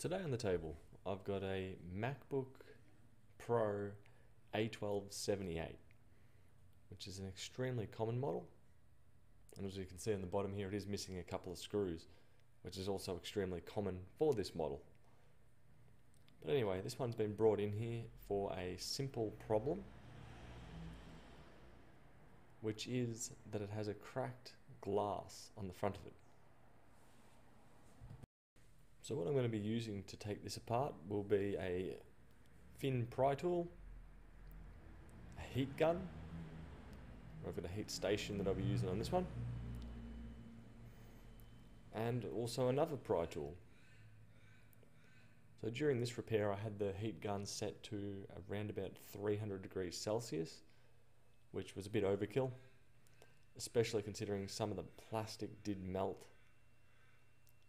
Today on the table, I've got a MacBook Pro A1278, which is an extremely common model. And as you can see on the bottom here, it is missing a couple of screws, which is also extremely common for this model. But anyway, this one's been brought in here for a simple problem, which is that it has a cracked glass on the front of it. So what I'm going to be using to take this apart will be a fin pry tool, a heat gun, I've got a heat station that I'll be using on this one, and also another pry tool. So during this repair I had the heat gun set to around about 300 degrees Celsius, which was a bit overkill, especially considering some of the plastic did melt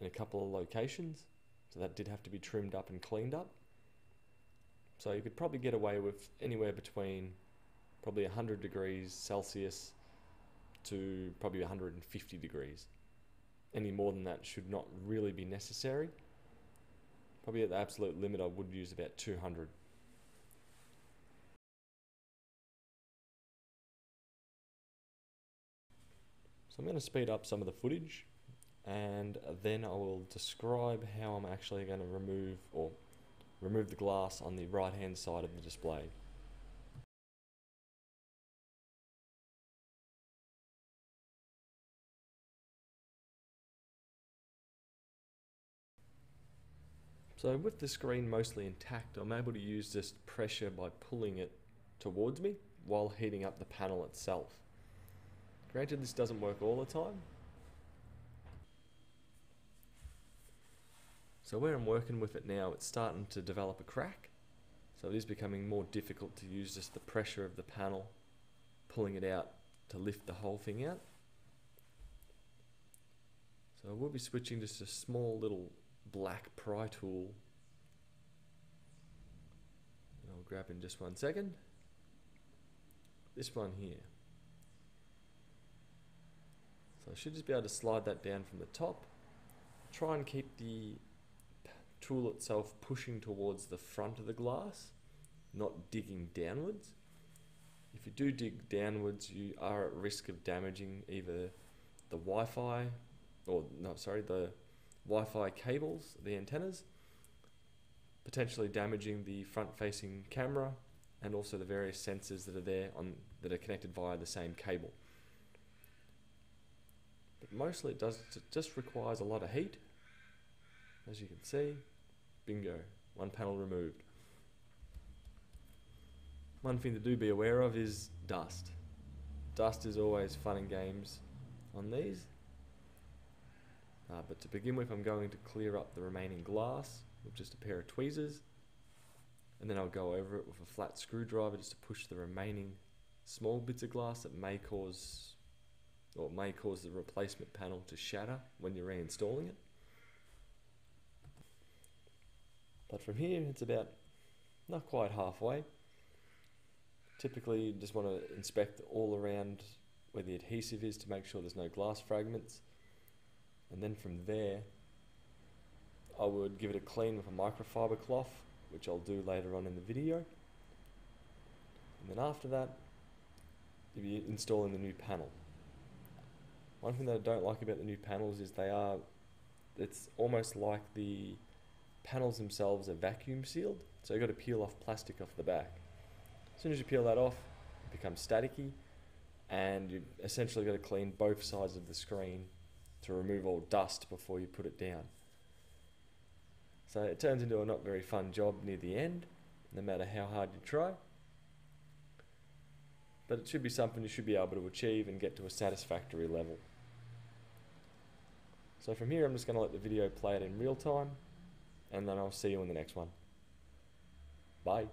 in a couple of locations. So that did have to be trimmed up and cleaned up. So you could probably get away with anywhere between probably 100 degrees Celsius to probably 150 degrees. Any more than that should not really be necessary. Probably at the absolute limit I would use about 200. So I'm going to speed up some of the footage and then I will describe how I'm actually going to remove or remove the glass on the right hand side of the display. So with the screen mostly intact, I'm able to use this pressure by pulling it towards me while heating up the panel itself. Granted this doesn't work all the time, So where I'm working with it now, it's starting to develop a crack. So it is becoming more difficult to use just the pressure of the panel, pulling it out to lift the whole thing out. So we'll be switching just a small little black pry tool. I'll grab in just one second. This one here. So I should just be able to slide that down from the top. Try and keep the tool itself pushing towards the front of the glass, not digging downwards. If you do dig downwards, you are at risk of damaging either the Wi-Fi, or no, sorry, the Wi-Fi cables, the antennas, potentially damaging the front-facing camera, and also the various sensors that are there on that are connected via the same cable. But mostly it does it just requires a lot of heat as you can see, bingo, one panel removed. One thing to do be aware of is dust. Dust is always fun and games on these. Uh, but to begin with, I'm going to clear up the remaining glass with just a pair of tweezers. And then I'll go over it with a flat screwdriver just to push the remaining small bits of glass that may cause or may cause the replacement panel to shatter when you're reinstalling it. But from here, it's about not quite halfway. Typically, you just want to inspect all around where the adhesive is to make sure there's no glass fragments. And then from there, I would give it a clean with a microfiber cloth, which I'll do later on in the video. And then after that, you'll be installing the new panel. One thing that I don't like about the new panels is they are, it's almost like the panels themselves are vacuum sealed, so you've got to peel off plastic off the back. As soon as you peel that off, it becomes staticky, and you essentially got to clean both sides of the screen to remove all dust before you put it down. So it turns into a not very fun job near the end, no matter how hard you try. But it should be something you should be able to achieve and get to a satisfactory level. So from here I'm just going to let the video play it in real time and then I'll see you in the next one. Bye.